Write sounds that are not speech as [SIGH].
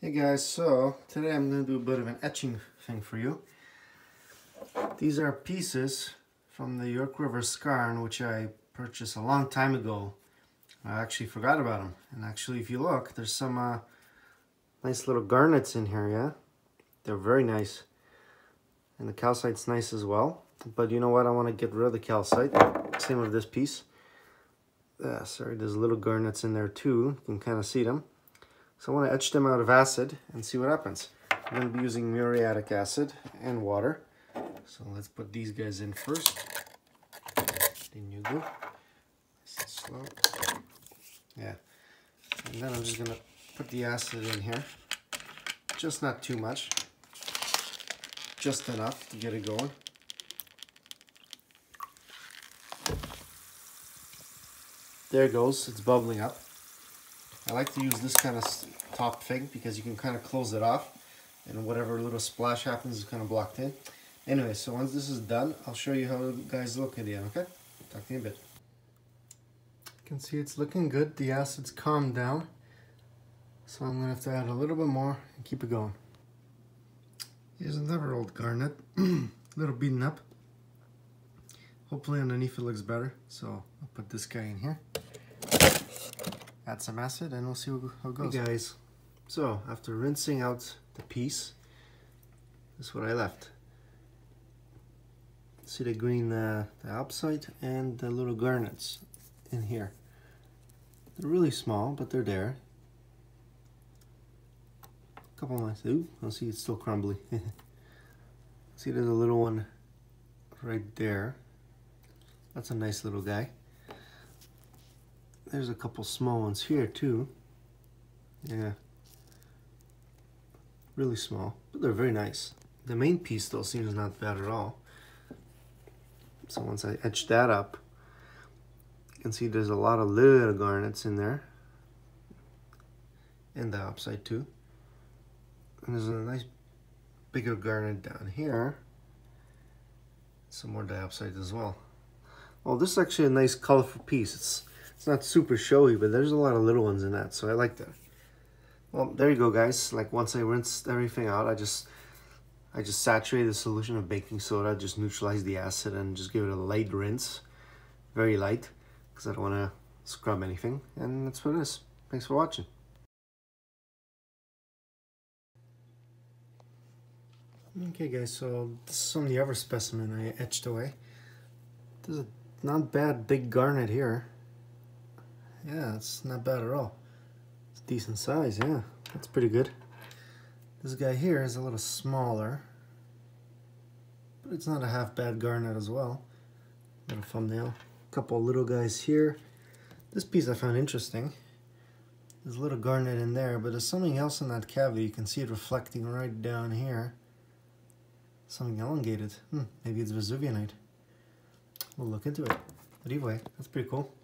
Hey guys, so today I'm going to do a bit of an etching thing for you. These are pieces from the York River Skarn, which I purchased a long time ago. I actually forgot about them. And actually, if you look, there's some uh, nice little garnets in here, yeah? They're very nice. And the calcite's nice as well. But you know what? I want to get rid of the calcite. Same with this piece. Uh, sorry, there's little garnets in there too. You can kind of see them. So I want to etch them out of acid and see what happens. I'm going to be using muriatic acid and water. So let's put these guys in first. In you go. Slow. Yeah. And then I'm just going to put the acid in here. Just not too much. Just enough to get it going. There it goes. It's bubbling up. I like to use this kind of top thing because you can kind of close it off and whatever little splash happens is kind of blocked in. Anyway, so once this is done, I'll show you how guys look at the end, okay? Talk to you in a bit. You can see it's looking good. The acid's calmed down. So I'm to have to add a little bit more and keep it going. Here's another old garnet, a [CLEARS THROAT] little beaten up. Hopefully underneath it looks better. So I'll put this guy in here add some acid and we'll see how it goes. Hey guys, so after rinsing out the piece, this is what I left. See the green, uh, the outside and the little garnets in here. They're really small, but they're there. A couple of ooh, I'll see it's still crumbly. [LAUGHS] see there's a little one right there. That's a nice little guy. There's a couple small ones here too. Yeah. Really small, but they're very nice. The main piece though seems not bad at all. So once I etch that up, you can see there's a lot of little garnets in there. And diopside too. And there's a nice bigger garnet down here. Some more diopside as well. Well, this is actually a nice colorful piece. It's it's not super showy, but there's a lot of little ones in that, so I like that. Well, there you go, guys. Like, once I rinsed everything out, I just I just saturated the solution of baking soda, just neutralize the acid, and just give it a light rinse. Very light, because I don't want to scrub anything. And that's what it is. Thanks for watching. Okay guys, so this is from the other specimen I etched away. There's a not bad big garnet here. Yeah, it's not bad at all. It's decent size, yeah. That's pretty good. This guy here is a little smaller. But it's not a half bad garnet as well. Little thumbnail. A couple little guys here. This piece I found interesting. There's a little garnet in there, but there's something else in that cavity. You can see it reflecting right down here. Something elongated. Hmm, maybe it's Vesuvianite. We'll look into it. But anyway, that's pretty cool.